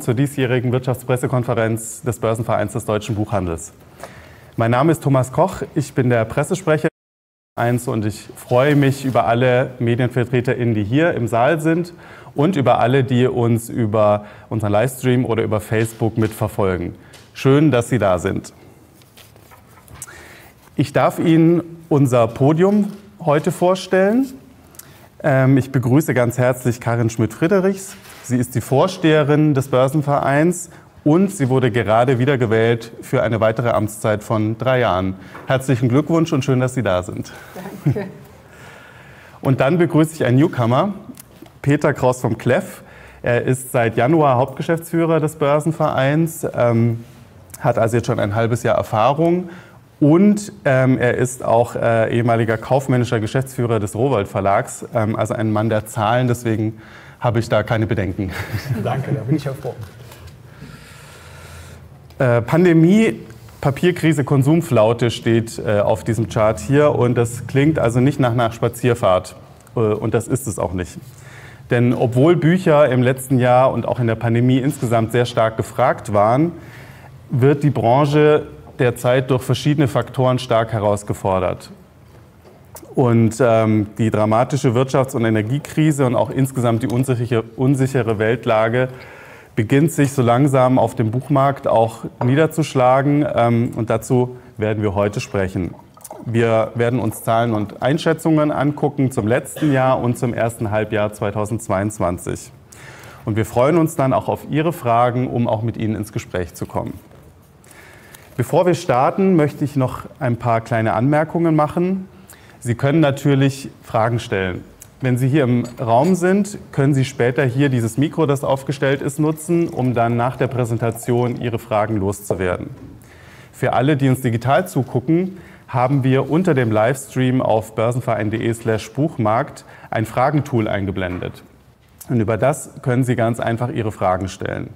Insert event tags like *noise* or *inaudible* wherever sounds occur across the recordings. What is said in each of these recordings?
zur diesjährigen Wirtschaftspressekonferenz des Börsenvereins des deutschen Buchhandels. Mein Name ist Thomas Koch, ich bin der Pressesprecher des und ich freue mich über alle MedienvertreterInnen, die hier im Saal sind und über alle, die uns über unseren Livestream oder über Facebook mitverfolgen. Schön, dass Sie da sind. Ich darf Ihnen unser Podium heute vorstellen. Ähm, ich begrüße ganz herzlich Karin Schmidt-Friedrichs, Sie ist die Vorsteherin des Börsenvereins und sie wurde gerade wiedergewählt für eine weitere Amtszeit von drei Jahren. Herzlichen Glückwunsch und schön, dass Sie da sind. Danke. *laughs* Und dann begrüße ich einen Newcomer, Peter Kraus vom Kleff. Er ist seit Januar Hauptgeschäftsführer des Börsenvereins, ähm, hat also jetzt schon ein halbes Jahr Erfahrung und ähm, er ist auch äh, ehemaliger kaufmännischer Geschäftsführer des Rowold Verlags, ähm, also ein Mann der Zahlen. Deswegen habe ich da keine Bedenken. Danke, da bin ich erfroren. Äh, Pandemie, Papierkrise, Konsumflaute steht äh, auf diesem Chart hier und das klingt also nicht nach einer Spazierfahrt äh, und das ist es auch nicht. Denn obwohl Bücher im letzten Jahr und auch in der Pandemie insgesamt sehr stark gefragt waren, wird die Branche derzeit durch verschiedene Faktoren stark herausgefordert. Und ähm, die dramatische Wirtschafts- und Energiekrise und auch insgesamt die unsichere, unsichere Weltlage beginnt sich so langsam auf dem Buchmarkt auch niederzuschlagen. Ähm, und dazu werden wir heute sprechen. Wir werden uns Zahlen und Einschätzungen angucken zum letzten Jahr und zum ersten Halbjahr 2022. Und wir freuen uns dann auch auf Ihre Fragen, um auch mit Ihnen ins Gespräch zu kommen. Bevor wir starten, möchte ich noch ein paar kleine Anmerkungen machen. Sie können natürlich Fragen stellen. Wenn Sie hier im Raum sind, können Sie später hier dieses Mikro, das aufgestellt ist, nutzen, um dann nach der Präsentation Ihre Fragen loszuwerden. Für alle, die uns digital zugucken, haben wir unter dem Livestream auf börsenverein.de/slash Buchmarkt ein Fragentool eingeblendet. Und über das können Sie ganz einfach Ihre Fragen stellen.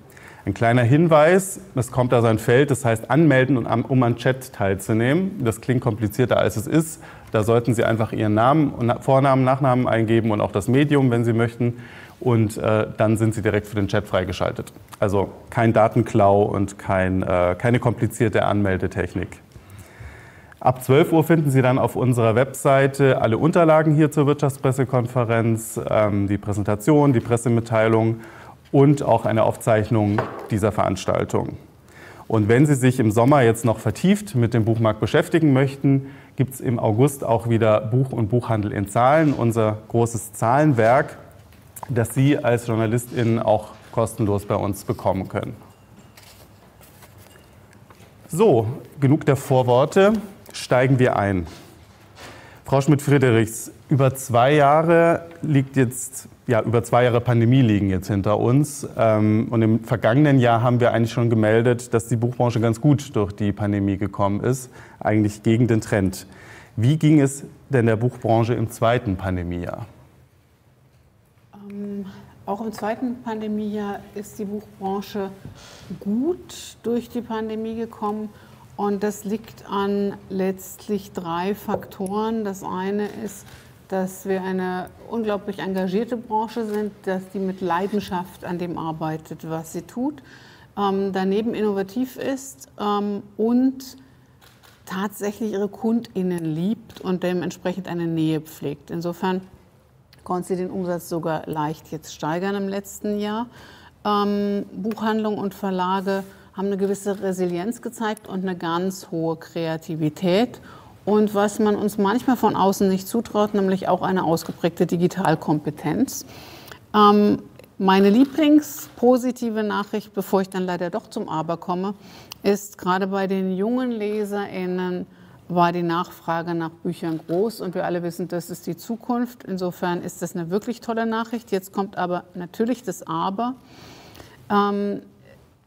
Ein kleiner Hinweis, es kommt also ein Feld, das heißt anmelden, um am Chat teilzunehmen. Das klingt komplizierter, als es ist. Da sollten Sie einfach Ihren Namen, Vornamen, Nachnamen eingeben und auch das Medium, wenn Sie möchten. Und äh, dann sind Sie direkt für den Chat freigeschaltet. Also kein Datenklau und kein, äh, keine komplizierte Anmeldetechnik. Ab 12 Uhr finden Sie dann auf unserer Webseite alle Unterlagen hier zur Wirtschaftspressekonferenz, ähm, die Präsentation, die Pressemitteilung und auch eine Aufzeichnung dieser Veranstaltung. Und wenn Sie sich im Sommer jetzt noch vertieft mit dem Buchmarkt beschäftigen möchten, gibt es im August auch wieder Buch und Buchhandel in Zahlen, unser großes Zahlenwerk, das Sie als JournalistInnen auch kostenlos bei uns bekommen können. So, genug der Vorworte, steigen wir ein. Frau Schmidt-Friedrichs, über zwei Jahre liegt jetzt, ja, über zwei Jahre Pandemie liegen jetzt hinter uns. Ähm, und im vergangenen Jahr haben wir eigentlich schon gemeldet, dass die Buchbranche ganz gut durch die Pandemie gekommen ist, eigentlich gegen den Trend. Wie ging es denn der Buchbranche im zweiten Pandemiejahr? Ähm, auch im zweiten Pandemiejahr ist die Buchbranche gut durch die Pandemie gekommen. Und das liegt an letztlich drei Faktoren. Das eine ist, dass wir eine unglaublich engagierte Branche sind, dass die mit Leidenschaft an dem arbeitet, was sie tut, ähm, daneben innovativ ist ähm, und tatsächlich ihre KundInnen liebt und dementsprechend eine Nähe pflegt. Insofern konnte sie den Umsatz sogar leicht jetzt steigern im letzten Jahr. Ähm, Buchhandlung und Verlage haben eine gewisse Resilienz gezeigt und eine ganz hohe Kreativität. Und was man uns manchmal von außen nicht zutraut, nämlich auch eine ausgeprägte Digitalkompetenz. Ähm, meine Lieblingspositive Nachricht, bevor ich dann leider doch zum Aber komme, ist gerade bei den jungen LeserInnen war die Nachfrage nach Büchern groß und wir alle wissen, das ist die Zukunft. Insofern ist das eine wirklich tolle Nachricht. Jetzt kommt aber natürlich das Aber. Ähm,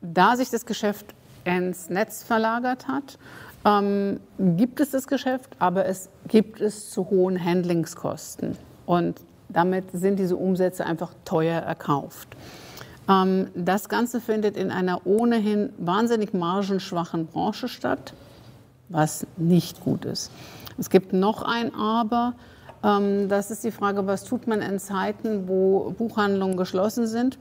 da sich das Geschäft ins Netz verlagert hat, ähm, gibt es das Geschäft, aber es gibt es zu hohen Handlingskosten. Und damit sind diese Umsätze einfach teuer erkauft. Ähm, das Ganze findet in einer ohnehin wahnsinnig margenschwachen Branche statt, was nicht gut ist. Es gibt noch ein Aber. Ähm, das ist die Frage, was tut man in Zeiten, wo Buchhandlungen geschlossen sind?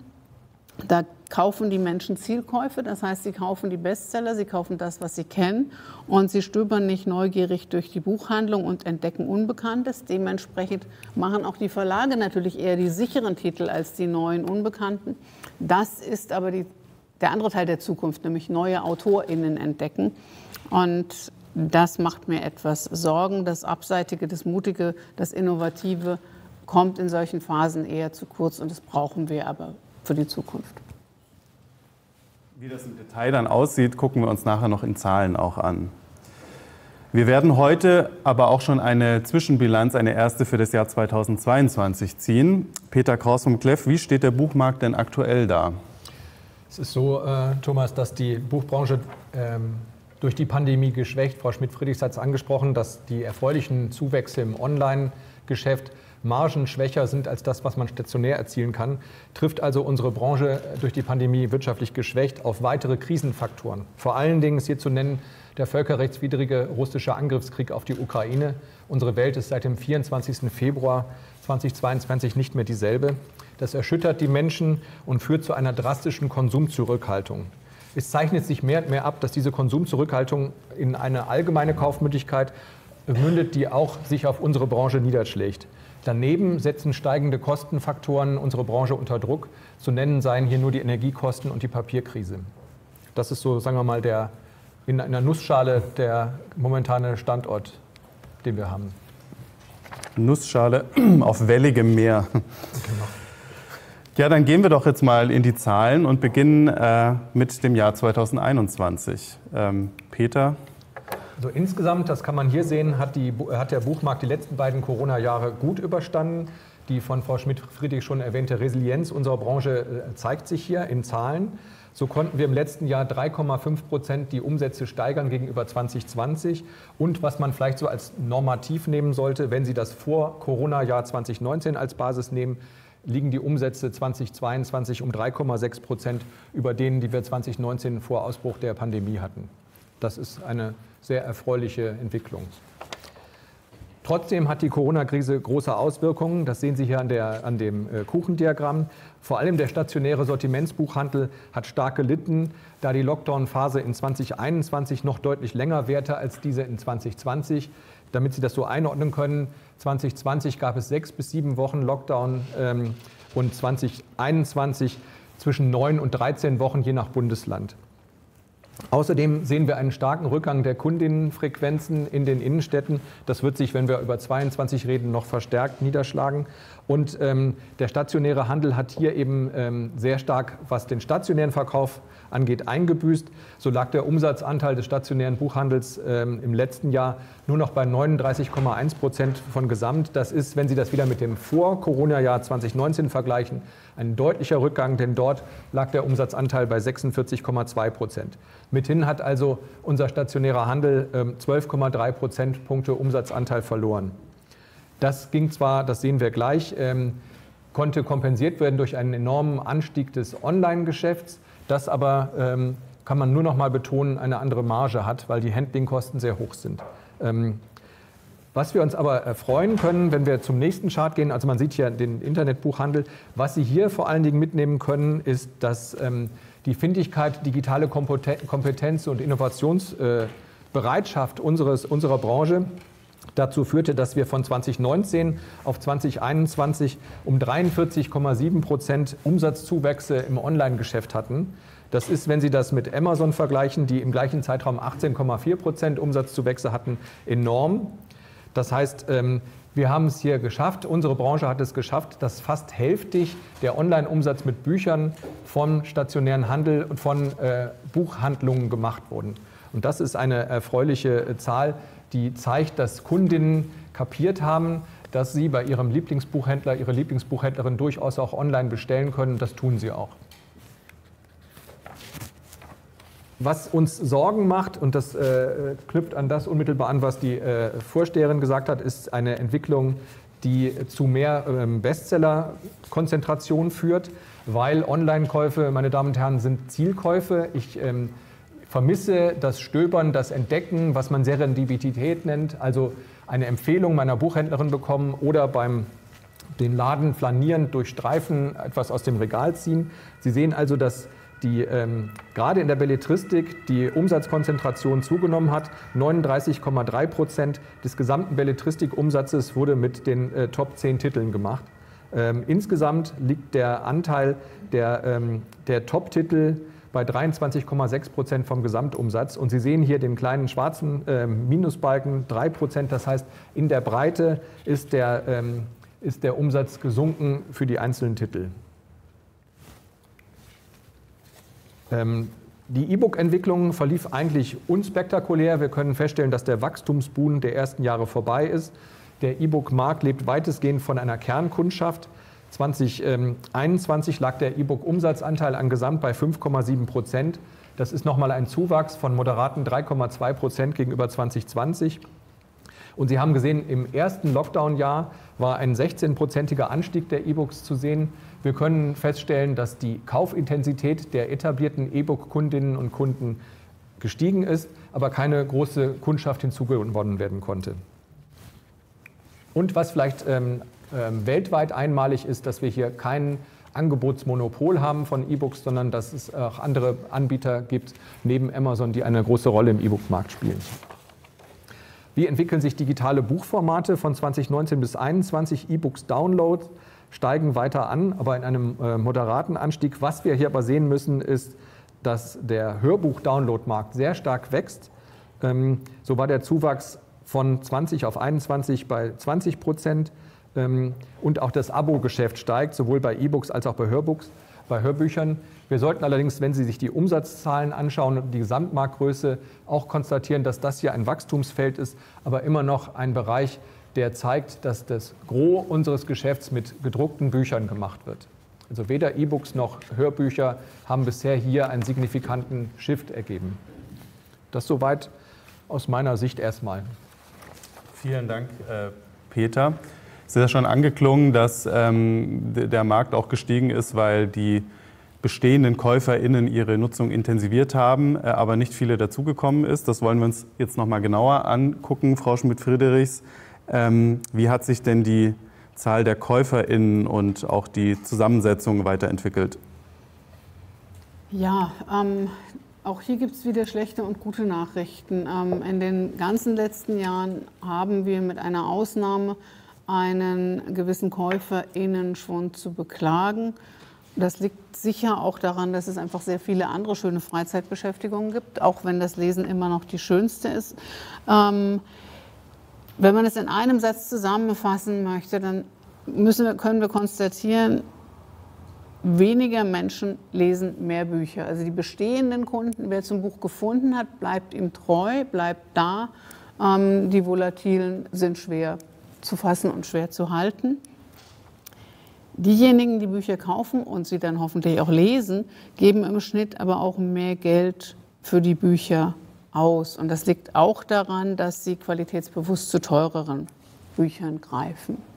Da kaufen die Menschen Zielkäufe, das heißt, sie kaufen die Bestseller, sie kaufen das, was sie kennen und sie stöbern nicht neugierig durch die Buchhandlung und entdecken Unbekanntes. Dementsprechend machen auch die Verlage natürlich eher die sicheren Titel als die neuen Unbekannten. Das ist aber die, der andere Teil der Zukunft, nämlich neue AutorInnen entdecken. Und das macht mir etwas Sorgen. Das Abseitige, das Mutige, das Innovative kommt in solchen Phasen eher zu kurz und das brauchen wir aber für die Zukunft. Wie das im Detail dann aussieht, gucken wir uns nachher noch in Zahlen auch an. Wir werden heute aber auch schon eine Zwischenbilanz, eine erste für das Jahr 2022 ziehen. Peter Kraus vom Kleff, wie steht der Buchmarkt denn aktuell da? Es ist so, äh, Thomas, dass die Buchbranche ähm, durch die Pandemie geschwächt, Frau Schmidt-Friedrichs hat es angesprochen, dass die erfreulichen Zuwächse im Online-Geschäft Margen schwächer sind als das, was man stationär erzielen kann, trifft also unsere Branche durch die Pandemie wirtschaftlich geschwächt auf weitere Krisenfaktoren. Vor allen Dingen ist hier zu nennen der völkerrechtswidrige russische Angriffskrieg auf die Ukraine. Unsere Welt ist seit dem 24. Februar 2022 nicht mehr dieselbe. Das erschüttert die Menschen und führt zu einer drastischen Konsumzurückhaltung. Es zeichnet sich mehr und mehr ab, dass diese Konsumzurückhaltung in eine allgemeine Kaufmüdigkeit mündet, die auch sich auf unsere Branche niederschlägt. Daneben setzen steigende Kostenfaktoren unsere Branche unter Druck. Zu nennen seien hier nur die Energiekosten und die Papierkrise. Das ist so, sagen wir mal, der, in einer Nussschale der momentane Standort, den wir haben. Nussschale *clears throat* auf welligem Meer. Genau. Ja, dann gehen wir doch jetzt mal in die Zahlen und beginnen äh, mit dem Jahr 2021. Ähm, Peter, also insgesamt, das kann man hier sehen, hat, die, hat der Buchmarkt die letzten beiden Corona-Jahre gut überstanden. Die von Frau Schmidt-Friedrich schon erwähnte Resilienz unserer Branche äh, zeigt sich hier in Zahlen. So konnten wir im letzten Jahr 3,5 Prozent die Umsätze steigern gegenüber 2020. Und was man vielleicht so als normativ nehmen sollte, wenn Sie das vor Corona-Jahr 2019 als Basis nehmen, liegen die Umsätze 2022 um 3,6 Prozent über denen, die wir 2019 vor Ausbruch der Pandemie hatten. Das ist eine sehr erfreuliche Entwicklung. Trotzdem hat die Corona-Krise große Auswirkungen. Das sehen Sie hier an, der, an dem äh, Kuchendiagramm. Vor allem der stationäre Sortimentsbuchhandel hat stark gelitten, da die Lockdown-Phase in 2021 noch deutlich länger währte als diese in 2020. Damit Sie das so einordnen können, 2020 gab es sechs bis sieben Wochen Lockdown ähm, und 2021 zwischen neun und 13 Wochen je nach Bundesland. Außerdem sehen wir einen starken Rückgang der Kundinnenfrequenzen in den Innenstädten. Das wird sich, wenn wir über 22 reden, noch verstärkt niederschlagen. Und ähm, der stationäre Handel hat hier eben ähm, sehr stark, was den stationären Verkauf angeht, eingebüßt. So lag der Umsatzanteil des stationären Buchhandels ähm, im letzten Jahr nur noch bei 39,1 Prozent von Gesamt. Das ist, wenn Sie das wieder mit dem Vor-Corona-Jahr 2019 vergleichen, ein deutlicher Rückgang, denn dort lag der Umsatzanteil bei 46,2 Prozent. Mithin hat also unser stationärer Handel 12,3 ähm, Prozentpunkte Umsatzanteil verloren. Das ging zwar, das sehen wir gleich, ähm, konnte kompensiert werden durch einen enormen Anstieg des Online-Geschäfts, das aber, ähm, kann man nur noch mal betonen, eine andere Marge hat, weil die Handlingkosten sehr hoch sind. Ähm, was wir uns aber erfreuen können, wenn wir zum nächsten Chart gehen, also man sieht hier den Internetbuchhandel, was Sie hier vor allen Dingen mitnehmen können, ist, dass die Findigkeit, digitale Kompetenz und Innovationsbereitschaft unseres, unserer Branche dazu führte, dass wir von 2019 auf 2021 um 43,7 Prozent Umsatzzuwächse im Online-Geschäft hatten. Das ist, wenn Sie das mit Amazon vergleichen, die im gleichen Zeitraum 18,4 Prozent Umsatzzuwächse hatten, enorm. Das heißt, ähm, wir haben es hier geschafft, unsere Branche hat es geschafft, dass fast hälftig der Online-Umsatz mit Büchern vom stationären Handel und von äh, Buchhandlungen gemacht wurden. Und das ist eine erfreuliche äh, Zahl, die zeigt, dass Kundinnen kapiert haben, dass sie bei ihrem Lieblingsbuchhändler, ihre Lieblingsbuchhändlerin durchaus auch online bestellen können. Das tun sie auch. Was uns Sorgen macht, und das äh, knüpft an das unmittelbar an, was die äh, Vorsteherin gesagt hat, ist eine Entwicklung, die zu mehr ähm, Bestseller-Konzentration führt, weil Online-Käufe, meine Damen und Herren, sind Zielkäufe. Ich ähm, vermisse das Stöbern, das Entdecken, was man Serendipität nennt, also eine Empfehlung meiner Buchhändlerin bekommen oder beim den Laden flanierend durch Streifen etwas aus dem Regal ziehen. Sie sehen also, dass die ähm, gerade in der Belletristik die Umsatzkonzentration zugenommen hat. 39,3 Prozent des gesamten Belletristikumsatzes wurde mit den äh, Top 10 Titeln gemacht. Ähm, insgesamt liegt der Anteil der, ähm, der Top-Titel bei 23,6 Prozent vom Gesamtumsatz. Und Sie sehen hier den kleinen schwarzen äh, Minusbalken, 3 Prozent. Das heißt, in der Breite ist der, ähm, ist der Umsatz gesunken für die einzelnen Titel. Ähm, die E-Book-Entwicklung verlief eigentlich unspektakulär. Wir können feststellen, dass der Wachstumsboom der ersten Jahre vorbei ist. Der E-Book-Markt lebt weitestgehend von einer Kernkundschaft. 2021 lag der E-Book-Umsatzanteil an Gesamt bei 5,7 Prozent. Das ist nochmal ein Zuwachs von moderaten 3,2 Prozent gegenüber 2020. Und Sie haben gesehen, im ersten Lockdown-Jahr war ein 16-prozentiger Anstieg der E-Books zu sehen. Wir können feststellen, dass die Kaufintensität der etablierten E-Book-Kundinnen und Kunden gestiegen ist, aber keine große Kundschaft hinzugewonnen werden konnte. Und was vielleicht ähm, weltweit einmalig ist, dass wir hier kein Angebotsmonopol haben von E-Books, sondern dass es auch andere Anbieter gibt neben Amazon, die eine große Rolle im E-Book-Markt spielen. Wie entwickeln sich digitale Buchformate von 2019 bis 2021? E-Books Downloads steigen weiter an, aber in einem äh, moderaten Anstieg. Was wir hier aber sehen müssen, ist, dass der Hörbuch-Download-Markt sehr stark wächst. Ähm, so war der Zuwachs von 20 auf 21 bei 20 Prozent. Ähm, und auch das Abo-Geschäft steigt, sowohl bei E-Books als auch bei Hörbooks, bei Hörbüchern. Wir sollten allerdings, wenn Sie sich die Umsatzzahlen anschauen und die Gesamtmarktgröße, auch konstatieren, dass das hier ein Wachstumsfeld ist, aber immer noch ein Bereich, der zeigt, dass das Gros unseres Geschäfts mit gedruckten Büchern gemacht wird. Also weder E-Books noch Hörbücher haben bisher hier einen signifikanten Shift ergeben. Das soweit aus meiner Sicht erstmal. Vielen Dank, äh, Peter. Es ist ja schon angeklungen, dass ähm, der Markt auch gestiegen ist, weil die bestehenden KäuferInnen ihre Nutzung intensiviert haben, äh, aber nicht viele dazugekommen ist. Das wollen wir uns jetzt noch mal genauer angucken, Frau Schmidt-Friedrichs. Ähm, wie hat sich denn die Zahl der KäuferInnen und auch die Zusammensetzung weiterentwickelt? Ja, ähm, auch hier gibt es wieder schlechte und gute Nachrichten. Ähm, in den ganzen letzten Jahren haben wir mit einer Ausnahme einen gewissen KäuferInnen-Schwund zu beklagen. Das liegt sicher auch daran, dass es einfach sehr viele andere schöne Freizeitbeschäftigungen gibt, auch wenn das Lesen immer noch die schönste ist. Ähm, wenn man es in einem Satz zusammenfassen möchte, dann müssen wir, können wir konstatieren, weniger Menschen lesen mehr Bücher. Also die bestehenden Kunden, wer zum Buch gefunden hat, bleibt ihm treu, bleibt da. Ähm, die Volatilen sind schwer zu fassen und schwer zu halten. Diejenigen, die Bücher kaufen und sie dann hoffentlich auch lesen, geben im Schnitt aber auch mehr Geld für die Bücher aus. Und das liegt auch daran, dass sie qualitätsbewusst zu teureren Büchern greifen.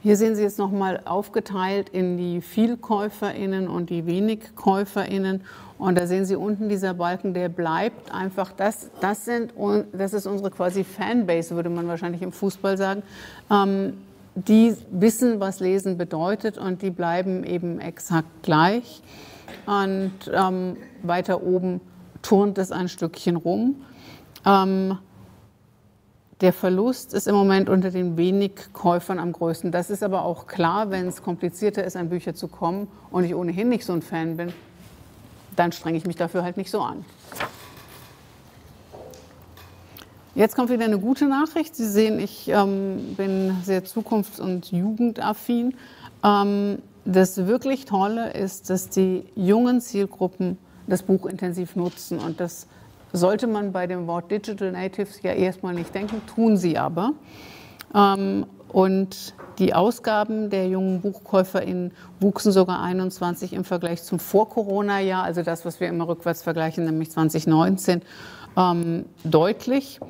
Hier sehen Sie jetzt nochmal aufgeteilt in die VielkäuferInnen und die Wenigkäuferinnen. Und da sehen Sie unten dieser Balken, der bleibt einfach. Das, das, sind, das ist unsere quasi Fanbase, würde man wahrscheinlich im Fußball sagen. Ähm, die wissen, was Lesen bedeutet und die bleiben eben exakt gleich. Und ähm, weiter oben turnt es ein Stückchen rum. Ähm, der Verlust ist im Moment unter den wenig Käufern am größten. Das ist aber auch klar, wenn es komplizierter ist, an Bücher zu kommen und ich ohnehin nicht so ein Fan bin, dann strenge ich mich dafür halt nicht so an. Jetzt kommt wieder eine gute Nachricht. Sie sehen, ich ähm, bin sehr zukunfts- und jugendaffin. Ähm, das wirklich Tolle ist, dass die jungen Zielgruppen das Buch intensiv nutzen. Und das sollte man bei dem Wort Digital Natives ja erstmal nicht denken, tun sie aber. Ähm, und die Ausgaben der jungen BuchkäuferInnen wuchsen sogar 21 im Vergleich zum Vor-Corona-Jahr, also das, was wir immer rückwärts vergleichen, nämlich 2019, ähm, deutlich.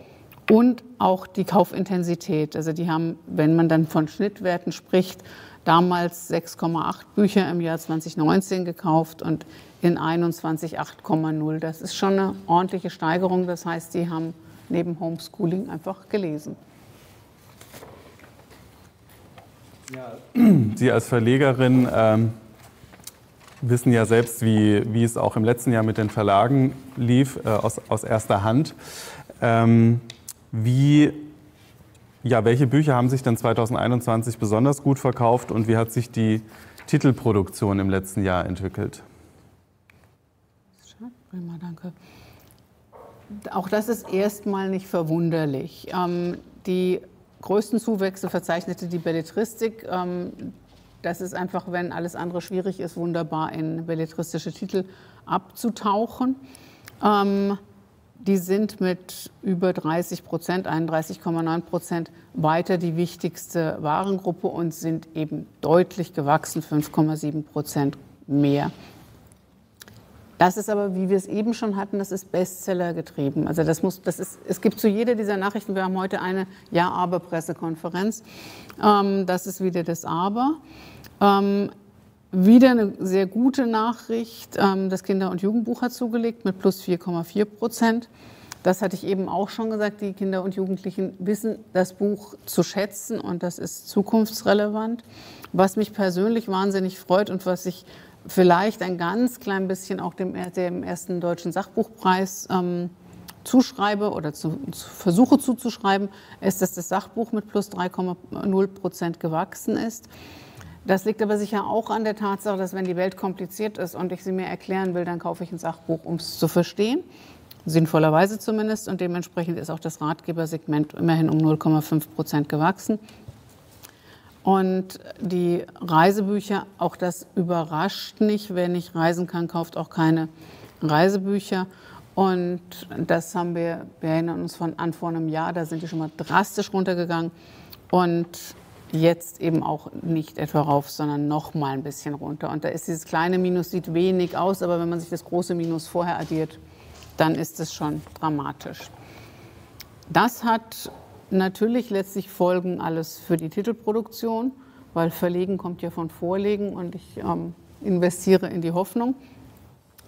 Und auch die Kaufintensität. Also die haben, wenn man dann von Schnittwerten spricht, damals 6,8 Bücher im Jahr 2019 gekauft und in 21 8,0. Das ist schon eine ordentliche Steigerung. Das heißt, die haben neben Homeschooling einfach gelesen. Ja, Sie als Verlegerin ähm, wissen ja selbst, wie, wie es auch im letzten Jahr mit den Verlagen lief, äh, aus, aus erster Hand. Ähm, wie, ja, welche Bücher haben sich denn 2021 besonders gut verkauft und wie hat sich die Titelproduktion im letzten Jahr entwickelt? Prima, danke. Auch das ist erstmal nicht verwunderlich. Ähm, die größten Zuwächse verzeichnete die Belletristik. Ähm, das ist einfach, wenn alles andere schwierig ist, wunderbar in belletristische Titel abzutauchen. Ähm, die sind mit über 30 Prozent, 31,9 Prozent weiter die wichtigste Warengruppe und sind eben deutlich gewachsen, 5,7 Prozent mehr das ist aber, wie wir es eben schon hatten, das ist Bestseller getrieben. Also das muss, das ist, es gibt zu jeder dieser Nachrichten, wir haben heute eine Ja-Aber-Pressekonferenz. Ähm, das ist wieder das Aber. Ähm, wieder eine sehr gute Nachricht. Ähm, das Kinder- und Jugendbuch hat zugelegt mit plus 4,4 Prozent. Das hatte ich eben auch schon gesagt. Die Kinder und Jugendlichen wissen das Buch zu schätzen und das ist zukunftsrelevant. Was mich persönlich wahnsinnig freut und was ich vielleicht ein ganz klein bisschen auch dem, dem ersten deutschen Sachbuchpreis ähm, zuschreibe oder zu, zu versuche zuzuschreiben, ist, dass das Sachbuch mit plus 3,0 Prozent gewachsen ist. Das liegt aber sicher auch an der Tatsache, dass wenn die Welt kompliziert ist und ich sie mir erklären will, dann kaufe ich ein Sachbuch, um es zu verstehen. Sinnvollerweise zumindest. Und dementsprechend ist auch das Ratgebersegment immerhin um 0,5 Prozent gewachsen. Und die Reisebücher, auch das überrascht nicht. Wer nicht reisen kann, kauft auch keine Reisebücher. Und das haben wir, wir erinnern uns von an vor einem Jahr, da sind die schon mal drastisch runtergegangen. Und jetzt eben auch nicht etwa rauf, sondern noch mal ein bisschen runter. Und da ist dieses kleine Minus, sieht wenig aus, aber wenn man sich das große Minus vorher addiert, dann ist es schon dramatisch. Das hat Natürlich letztlich Folgen alles für die Titelproduktion, weil Verlegen kommt ja von Vorlegen und ich ähm, investiere in die Hoffnung.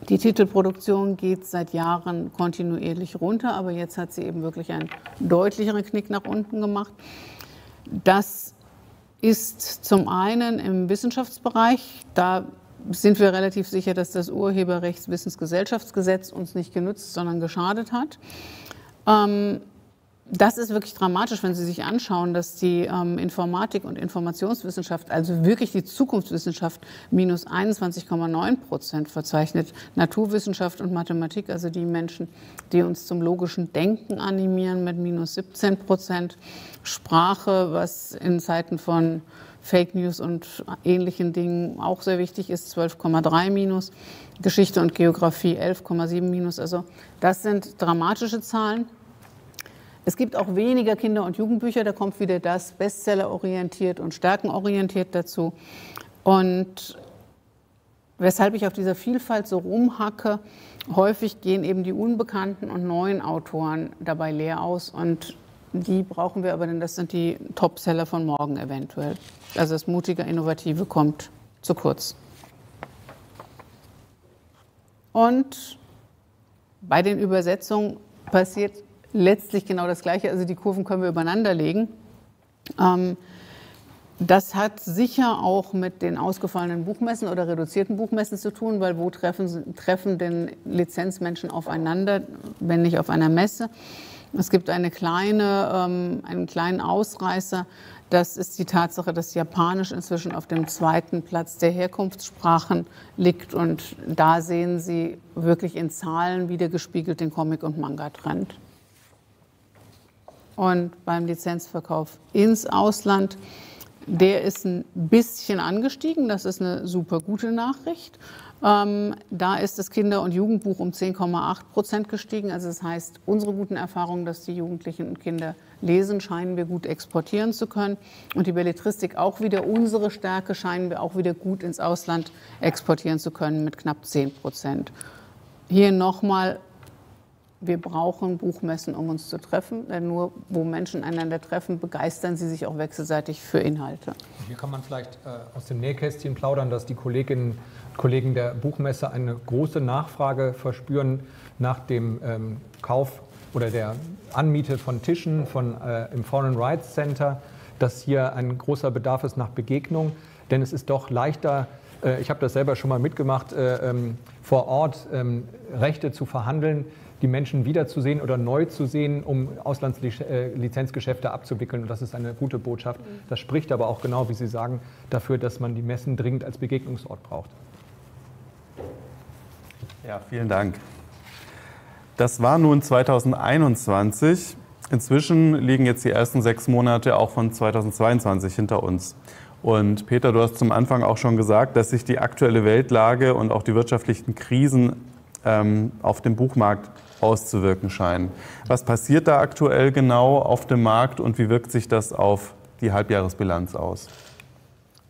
Die Titelproduktion geht seit Jahren kontinuierlich runter, aber jetzt hat sie eben wirklich einen deutlicheren Knick nach unten gemacht. Das ist zum einen im Wissenschaftsbereich, da sind wir relativ sicher, dass das Urheberrechtswissensgesellschaftsgesetz uns nicht genützt, sondern geschadet hat. Ähm, das ist wirklich dramatisch, wenn Sie sich anschauen, dass die ähm, Informatik und Informationswissenschaft, also wirklich die Zukunftswissenschaft, minus 21,9 Prozent verzeichnet. Naturwissenschaft und Mathematik, also die Menschen, die uns zum logischen Denken animieren, mit minus 17 Prozent. Sprache, was in Zeiten von Fake News und ähnlichen Dingen auch sehr wichtig ist, 12,3 minus. Geschichte und Geografie 11,7 minus. Also das sind dramatische Zahlen. Es gibt auch weniger Kinder- und Jugendbücher, da kommt wieder das Bestseller-orientiert und stärkenorientiert dazu. Und weshalb ich auf dieser Vielfalt so rumhacke, häufig gehen eben die unbekannten und neuen Autoren dabei leer aus und die brauchen wir aber, denn das sind die Topseller von morgen eventuell. Also das mutige, innovative kommt zu kurz. Und bei den Übersetzungen passiert letztlich genau das Gleiche. Also die Kurven können wir übereinander legen. Ähm, das hat sicher auch mit den ausgefallenen Buchmessen oder reduzierten Buchmessen zu tun, weil wo treffen, treffen denn Lizenzmenschen aufeinander, wenn nicht auf einer Messe? Es gibt eine kleine, ähm, einen kleinen Ausreißer. Das ist die Tatsache, dass Japanisch inzwischen auf dem zweiten Platz der Herkunftssprachen liegt. Und da sehen Sie wirklich in Zahlen wiedergespiegelt den Comic- und Manga-Trend und beim Lizenzverkauf ins Ausland. Der ist ein bisschen angestiegen, das ist eine super gute Nachricht. Ähm, da ist das Kinder- und Jugendbuch um 10,8 Prozent gestiegen. Also das heißt, unsere guten Erfahrungen, dass die Jugendlichen und Kinder lesen, scheinen wir gut exportieren zu können. Und die Belletristik auch wieder unsere Stärke, scheinen wir auch wieder gut ins Ausland exportieren zu können mit knapp 10 Prozent. Hier nochmal wir brauchen Buchmessen, um uns zu treffen, denn nur wo Menschen einander treffen, begeistern sie sich auch wechselseitig für Inhalte. Hier kann man vielleicht äh, aus dem Nähkästchen plaudern, dass die Kolleginnen und Kollegen der Buchmesse eine große Nachfrage verspüren nach dem ähm, Kauf oder der Anmiete von Tischen von, äh, im Foreign Rights Center, dass hier ein großer Bedarf ist nach Begegnung. Denn es ist doch leichter, äh, ich habe das selber schon mal mitgemacht, äh, ähm, vor Ort ähm, Rechte zu verhandeln, die Menschen wiederzusehen oder neu zu sehen, um Auslandslizenzgeschäfte abzuwickeln. Und das ist eine gute Botschaft. Das spricht aber auch genau, wie Sie sagen, dafür, dass man die Messen dringend als Begegnungsort braucht. Ja, vielen Dank. Das war nun 2021. Inzwischen liegen jetzt die ersten sechs Monate auch von 2022 hinter uns. Und Peter, du hast zum Anfang auch schon gesagt, dass sich die aktuelle Weltlage und auch die wirtschaftlichen Krisen ähm, auf dem Buchmarkt auszuwirken scheinen. Was passiert da aktuell genau auf dem Markt und wie wirkt sich das auf die Halbjahresbilanz aus?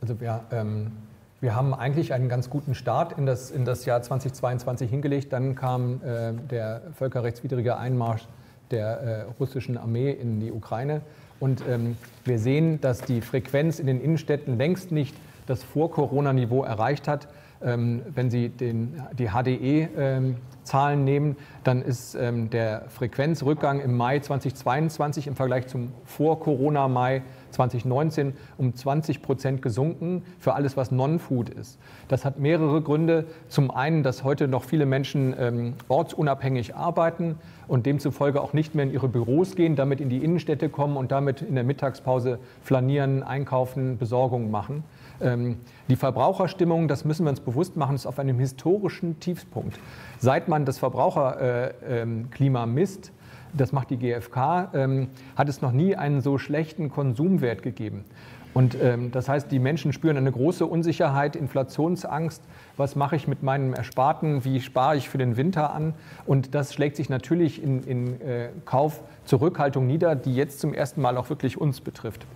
Also wir, ähm, wir haben eigentlich einen ganz guten Start in das, in das Jahr 2022 hingelegt. Dann kam äh, der völkerrechtswidrige Einmarsch der äh, russischen Armee in die Ukraine. Und ähm, wir sehen, dass die Frequenz in den Innenstädten längst nicht das Vor-Corona-Niveau erreicht hat. Ähm, wenn Sie den, die HDE-Zahlen ähm, nehmen, dann ist ähm, der Frequenzrückgang im Mai 2022 im Vergleich zum Vor-Corona-Mai 2019 um 20 Prozent gesunken für alles, was Non-Food ist. Das hat mehrere Gründe. Zum einen, dass heute noch viele Menschen ähm, ortsunabhängig arbeiten und demzufolge auch nicht mehr in ihre Büros gehen, damit in die Innenstädte kommen und damit in der Mittagspause flanieren, einkaufen, Besorgungen machen. Ähm, die Verbraucherstimmung, das müssen wir uns bewusst machen, ist auf einem historischen Tiefspunkt. Seit man das Verbraucherklima misst, das macht die GfK, ähm, hat es noch nie einen so schlechten Konsumwert gegeben. Und ähm, das heißt, die Menschen spüren eine große Unsicherheit, Inflationsangst. Was mache ich mit meinem Ersparten? Wie spare ich für den Winter an? Und das schlägt sich natürlich in, in äh, Kaufzurückhaltung nieder, die jetzt zum ersten Mal auch wirklich uns betrifft.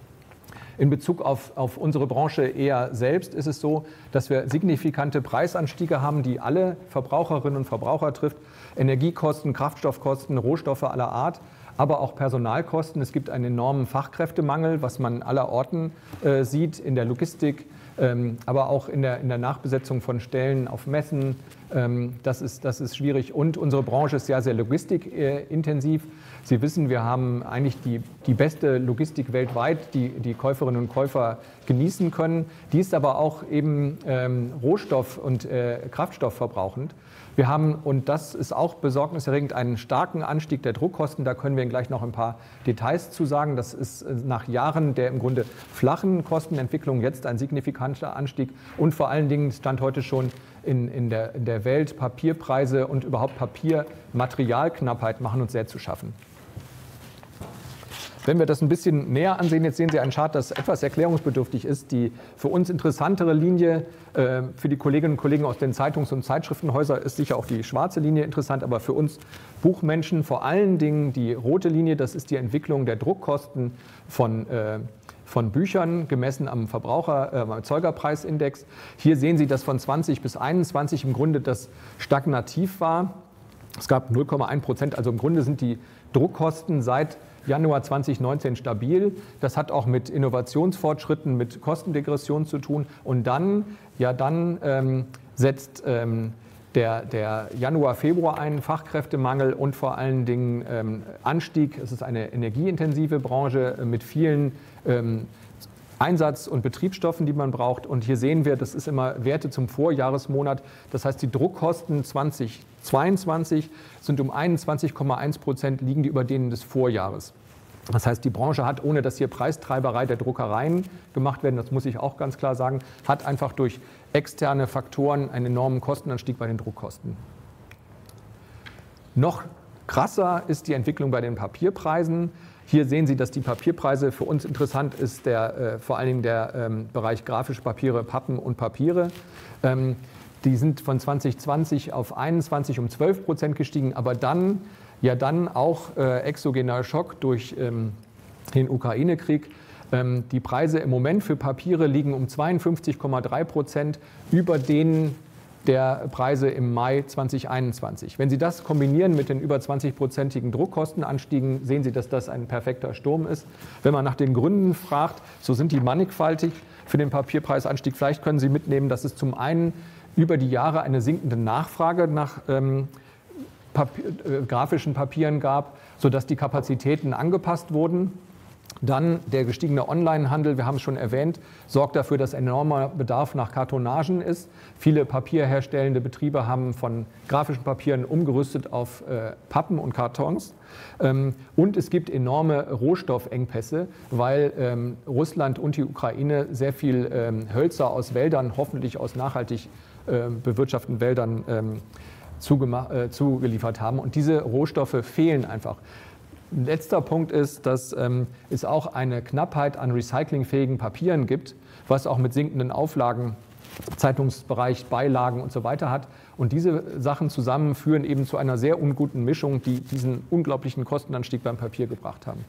In Bezug auf, auf unsere Branche eher selbst ist es so, dass wir signifikante Preisanstiege haben, die alle Verbraucherinnen und Verbraucher trifft. Energiekosten, Kraftstoffkosten, Rohstoffe aller Art, aber auch Personalkosten. Es gibt einen enormen Fachkräftemangel, was man aller Orten äh, sieht, in der Logistik, aber auch in der, in der Nachbesetzung von Stellen auf Messen. Ähm, das, ist, das ist schwierig. Und unsere Branche ist ja sehr logistikintensiv. Sie wissen, wir haben eigentlich die, die beste Logistik weltweit, die die Käuferinnen und Käufer genießen können. Die ist aber auch eben ähm, Rohstoff- und äh, Kraftstoffverbrauchend. Wir haben, und das ist auch besorgniserregend, einen starken Anstieg der Druckkosten. Da können wir Ihnen gleich noch ein paar Details zu sagen. Das ist äh, nach Jahren der im Grunde flachen Kostenentwicklung jetzt ein signifikanter Anstieg. Und vor allen Dingen stand heute schon in, in, der, in der Welt Papierpreise und überhaupt Papiermaterialknappheit machen uns sehr zu schaffen. Wenn wir das ein bisschen näher ansehen, jetzt sehen Sie einen Chart, das etwas erklärungsbedürftig ist. Die für uns interessantere Linie äh, für die Kolleginnen und Kollegen aus den Zeitungs- und Zeitschriftenhäusern ist sicher auch die schwarze Linie interessant, aber für uns Buchmenschen vor allen Dingen die rote Linie, das ist die Entwicklung der Druckkosten von äh, von Büchern gemessen am Verbraucher, äh, am Erzeugerpreisindex. Hier sehen Sie, dass von 20 bis 21 im Grunde das stagnativ war. Es gab 0,1 Prozent, also im Grunde sind die Druckkosten seit Januar 2019 stabil. Das hat auch mit Innovationsfortschritten, mit Kostendegression zu tun. Und dann, ja, dann ähm, setzt ähm, der, der, Januar, Februar ein, Fachkräftemangel und vor allen Dingen ähm, Anstieg. Es ist eine energieintensive Branche mit vielen ähm, Einsatz- und Betriebsstoffen, die man braucht. Und hier sehen wir, das ist immer Werte zum Vorjahresmonat. Das heißt, die Druckkosten 2022 sind um 21,1 Prozent liegen die über denen des Vorjahres. Das heißt, die Branche hat, ohne dass hier Preistreiberei der Druckereien gemacht werden, das muss ich auch ganz klar sagen, hat einfach durch externe Faktoren einen enormen Kostenanstieg bei den Druckkosten. Noch krasser ist die Entwicklung bei den Papierpreisen. Hier sehen Sie, dass die Papierpreise für uns interessant ist, der, äh, vor allen Dingen der ähm, Bereich grafische Papiere, Pappen und Papiere. Ähm, die sind von 2020 auf 21 um 12 Prozent gestiegen, aber dann ja dann auch äh, exogener Schock durch ähm, den Ukraine-Krieg. Ähm, die Preise im Moment für Papiere liegen um 52,3 Prozent über den der Preise im Mai 2021. Wenn Sie das kombinieren mit den über 20-prozentigen Druckkostenanstiegen, sehen Sie, dass das ein perfekter Sturm ist. Wenn man nach den Gründen fragt, so sind die mannigfaltig für den Papierpreisanstieg. Vielleicht können Sie mitnehmen, dass es zum einen über die Jahre eine sinkende Nachfrage nach ähm, Papier, äh, grafischen Papieren gab, sodass die Kapazitäten angepasst wurden. Dann der gestiegene Onlinehandel, wir haben es schon erwähnt, sorgt dafür, dass enormer Bedarf nach Kartonagen ist. Viele papierherstellende Betriebe haben von grafischen Papieren umgerüstet auf äh, Pappen und Kartons. Ähm, und es gibt enorme Rohstoffengpässe, weil ähm, Russland und die Ukraine sehr viel ähm, Hölzer aus Wäldern, hoffentlich aus nachhaltig bewirtschafteten Wäldern, ähm, äh, zugeliefert haben. Und diese Rohstoffe fehlen einfach. Letzter Punkt ist, dass ähm, es auch eine Knappheit an recyclingfähigen Papieren gibt, was auch mit sinkenden Auflagen, Zeitungsbereich, Beilagen und so weiter hat. Und diese Sachen zusammen führen eben zu einer sehr unguten Mischung, die diesen unglaublichen Kostenanstieg beim Papier gebracht haben.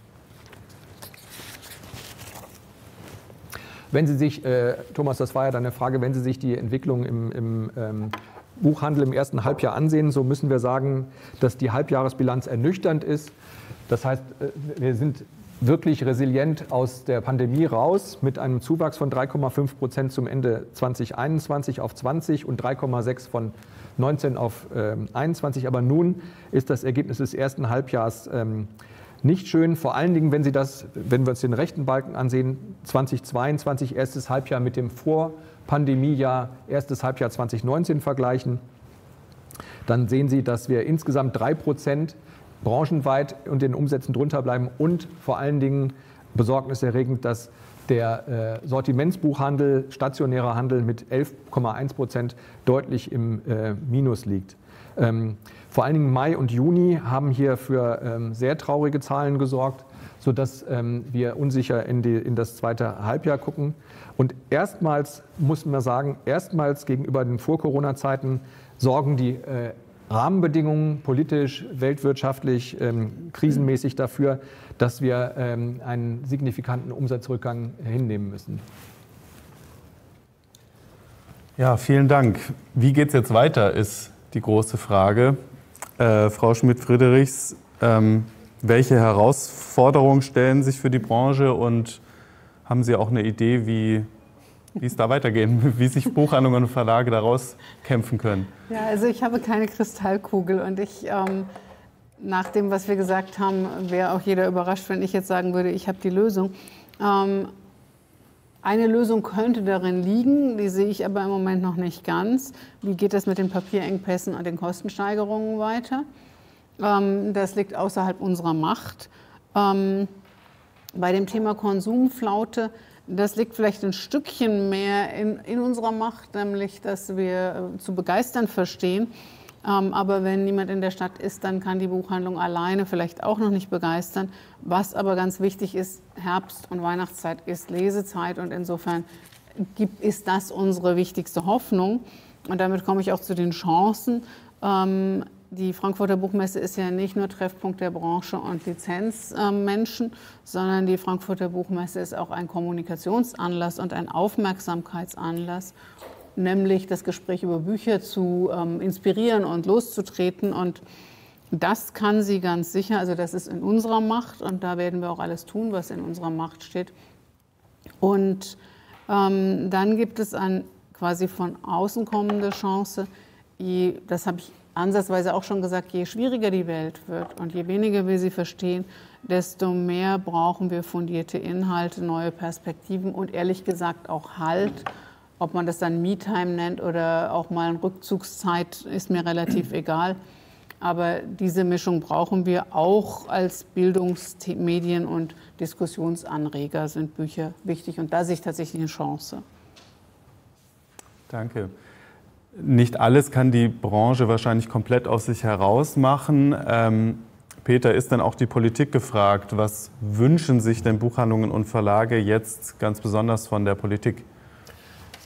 Wenn Sie sich, äh, Thomas, das war ja deine Frage, wenn Sie sich die Entwicklung im, im ähm, Buchhandel im ersten Halbjahr ansehen, so müssen wir sagen, dass die Halbjahresbilanz ernüchternd ist. Das heißt, äh, wir sind wirklich resilient aus der Pandemie raus mit einem Zuwachs von 3,5 Prozent zum Ende 2021 auf 20 und 3,6 von 19 auf äh, 21. Aber nun ist das Ergebnis des ersten Halbjahres ähm, nicht schön. Vor allen Dingen, wenn Sie das, wenn wir uns den rechten Balken ansehen, 2022 erstes Halbjahr mit dem Vor-Pandemiejahr erstes Halbjahr 2019 vergleichen, dann sehen Sie, dass wir insgesamt drei Prozent branchenweit und den Umsätzen drunter bleiben und vor allen Dingen besorgniserregend, dass der äh, Sortimentsbuchhandel, stationärer Handel mit 11,1 Prozent deutlich im äh, Minus liegt. Ähm, vor allen Dingen Mai und Juni haben hier für ähm, sehr traurige Zahlen gesorgt, sodass ähm, wir unsicher in, die, in, das zweite Halbjahr gucken. Und erstmals, muss man sagen, erstmals gegenüber den Vor-Corona-Zeiten sorgen die äh, Rahmenbedingungen politisch, weltwirtschaftlich, ähm, krisenmäßig dafür, dass wir ähm, einen signifikanten Umsatzrückgang hinnehmen müssen. Ja, vielen Dank. Wie geht es jetzt weiter, ist die große Frage. Äh, Frau Schmidt-Friedrichs, ähm, welche Herausforderungen stellen sich für die Branche und haben Sie auch eine Idee, wie wie es da weitergehen, *laughs* wie sich Buchhandlungen und Verlage daraus kämpfen können. Ja, also ich habe keine Kristallkugel und ich, ähm, nach dem, was wir gesagt haben, wäre auch jeder überrascht, wenn ich jetzt sagen würde, ich habe die Lösung. Ähm, eine Lösung könnte darin liegen, die sehe ich aber im Moment noch nicht ganz. Wie geht das mit den Papierengpässen und den Kostensteigerungen weiter? Ähm, das liegt außerhalb unserer Macht. Ähm, bei dem Thema Konsumflaute das liegt vielleicht ein Stückchen mehr in, in unserer Macht, nämlich dass wir äh, zu begeistern verstehen. Ähm, aber wenn niemand in der Stadt ist, dann kann die Buchhandlung alleine vielleicht auch noch nicht begeistern. Was aber ganz wichtig ist, Herbst- und Weihnachtszeit ist Lesezeit und insofern ist das unsere wichtigste Hoffnung. Und damit komme ich auch zu den Chancen. Ähm, die Frankfurter Buchmesse ist ja nicht nur Treffpunkt der Branche und Lizenzmenschen, sondern die Frankfurter Buchmesse ist auch ein Kommunikationsanlass und ein Aufmerksamkeitsanlass, nämlich das Gespräch über Bücher zu ähm, inspirieren und loszutreten. Und das kann sie ganz sicher, also das ist in unserer Macht und da werden wir auch alles tun, was in unserer Macht steht. Und ähm, dann gibt es eine quasi von außen kommende Chance, das habe ich ansatzweise auch schon gesagt, je schwieriger die Welt wird und je weniger wir sie verstehen, desto mehr brauchen wir fundierte Inhalte, neue Perspektiven und ehrlich gesagt auch Halt. Ob man das dann Me-Time nennt oder auch mal eine Rückzugszeit, ist mir relativ *clears throat* egal. Aber diese Mischung brauchen wir auch als Bildungsmedien und Diskussionsanreger sind Bücher wichtig und da sehe ich tatsächlich eine Chance. Danke. Nicht alles kann die Branche wahrscheinlich komplett aus sich heraus machen. Ähm, Peter, ist dann auch die Politik gefragt? Was wünschen sich denn Buchhandlungen und Verlage jetzt ganz besonders von der Politik?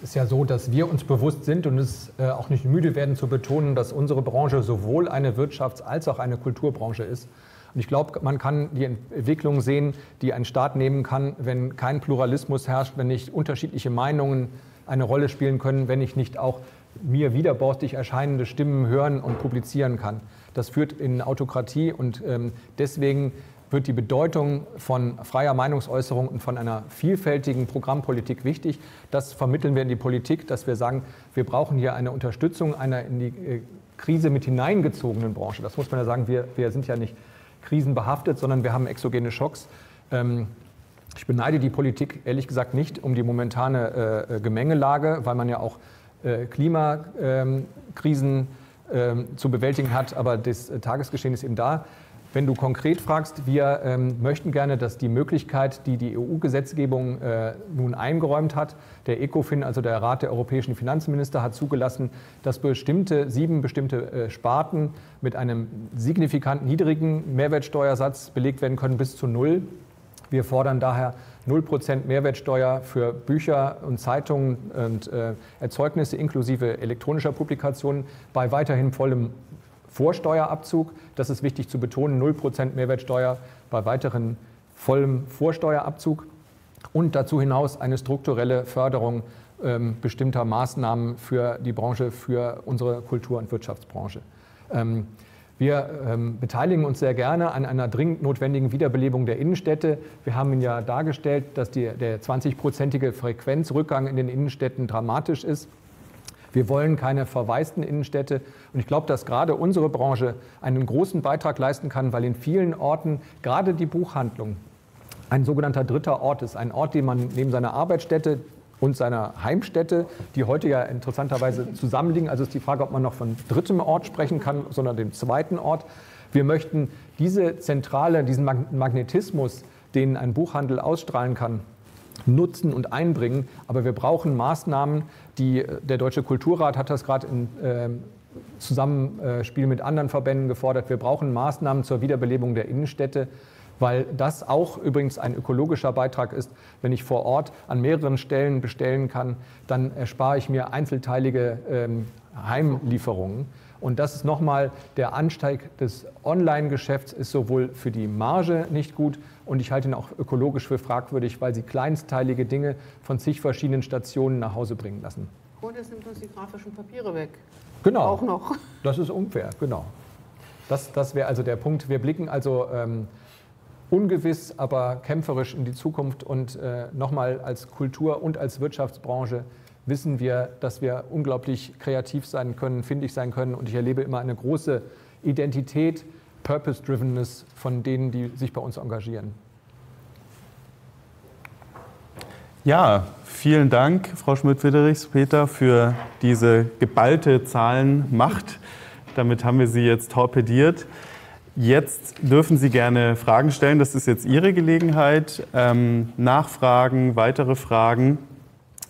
Es ist ja so, dass wir uns bewusst sind und es äh, auch nicht müde werden zu betonen, dass unsere Branche sowohl eine Wirtschafts- als auch eine Kulturbranche ist. Und ich glaube, man kann die Entwicklung sehen, die ein Staat nehmen kann, wenn kein Pluralismus herrscht, wenn nicht unterschiedliche Meinungen eine Rolle spielen können, wenn ich nicht auch mir widerborstig erscheinende Stimmen hören und publizieren kann. Das führt in Autokratie und ähm, deswegen wird die Bedeutung von freier Meinungsäußerung und von einer vielfältigen Programmpolitik wichtig. Das vermitteln wir in die Politik, dass wir sagen, wir brauchen hier eine Unterstützung einer in die äh, Krise mit hineingezogenen Branche. Das muss man ja sagen, wir, wir sind ja nicht krisenbehaftet, sondern wir haben exogene Schocks. Ähm, ich beneide die Politik ehrlich gesagt nicht um die momentane äh, Gemengelage, weil man ja auch äh, Klimakrisen äh, zu bewältigen hat, aber das Tagesgeschehen ist eben da. Wenn du konkret fragst, wir ähm, möchten gerne, dass die Möglichkeit, die die EU-Gesetzgebung äh, nun eingeräumt hat, der ECOFIN, also der Rat der europäischen Finanzminister, hat zugelassen, dass bestimmte, sieben bestimmte äh, Sparten mit einem signifikant niedrigen Mehrwertsteuersatz belegt werden können, bis zu null. Wir fordern daher 0% Mehrwertsteuer für Bücher und Zeitungen und äh, Erzeugnisse inklusive elektronischer Publikationen bei weiterhin vollem Vorsteuerabzug. Das ist wichtig zu betonen, 0% Mehrwertsteuer bei weiteren vollem Vorsteuerabzug und dazu hinaus eine strukturelle Förderung ähm, bestimmter Maßnahmen für die Branche, für unsere Kultur- und Wirtschaftsbranche. Ähm, wir ähm, beteiligen uns sehr gerne an einer dringend notwendigen Wiederbelebung der Innenstädte. Wir haben Ihnen ja dargestellt, dass die, der 20-prozentige Frequenzrückgang in den Innenstädten dramatisch ist. Wir wollen keine verwaisten Innenstädte. Und ich glaube, dass gerade unsere Branche einen großen Beitrag leisten kann, weil in vielen Orten gerade die Buchhandlung ein sogenannter dritter Ort ist. Ein Ort, den man neben seiner Arbeitsstätte und seiner Heimstätte, die heute ja interessanterweise *laughs* zusammenliegen. Also ist die Frage, ob man noch von drittem Ort sprechen kann, sondern dem zweiten Ort. Wir möchten diese Zentrale, diesen Magnetismus, den ein Buchhandel ausstrahlen kann, nutzen und einbringen. Aber wir brauchen Maßnahmen, die der Deutsche Kulturrat hat das gerade im äh, Zusammenspiel mit anderen Verbänden gefordert. Wir brauchen Maßnahmen zur Wiederbelebung der Innenstädte weil das auch übrigens ein ökologischer Beitrag ist. Wenn ich vor Ort an mehreren Stellen bestellen kann, dann erspare ich mir einzelteilige ähm, Heimlieferungen. Und das ist nochmal der Ansteig des Online-Geschäfts, ist sowohl für die Marge nicht gut und ich halte ihn auch ökologisch für fragwürdig, weil sie kleinstteilige Dinge von zig verschiedenen Stationen nach Hause bringen lassen. Und es nimmt uns die grafischen Papiere weg. Genau. Auch noch. *laughs* Das ist unfair, genau. Das, das wäre also der Punkt. Wir blicken also ähm, ungewiss, aber kämpferisch in die Zukunft und äh, nochmal als Kultur- und als Wirtschaftsbranche wissen wir, dass wir unglaublich kreativ sein können, findig sein können und ich erlebe immer eine große Identität, Purpose-Drivenness von denen, die sich bei uns engagieren. Ja, vielen Dank, Frau Schmidt-Friedrichs, Peter, für diese geballte Zahlenmacht. Damit haben wir Sie jetzt torpediert. Jetzt dürfen Sie gerne Fragen stellen. Das ist jetzt Ihre Gelegenheit. Ähm, Nachfragen, weitere Fragen.